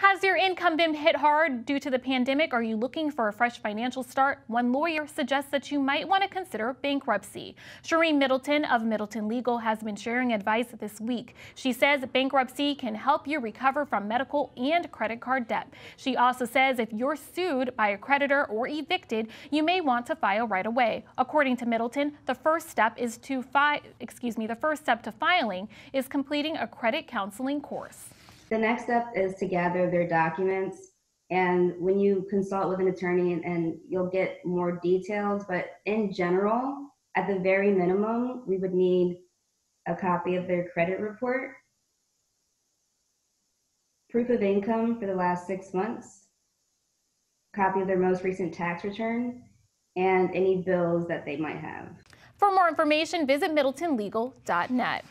Has your income been hit hard due to the pandemic? Are you looking for a fresh financial start? One lawyer suggests that you might want to consider bankruptcy. Sheereen Middleton of Middleton Legal has been sharing advice this week. She says bankruptcy can help you recover from medical and credit card debt. She also says if you're sued by a creditor or evicted, you may want to file right away. According to Middleton, the first step is to file, excuse me, the first step to filing is completing a credit counseling course. The next step is to gather their documents. And when you consult with an attorney, and, and you'll get more details, but in general, at the very minimum, we would need a copy of their credit report, proof of income for the last six months, copy of their most recent tax return, and any bills that they might have. For more information, visit middletonlegal.net.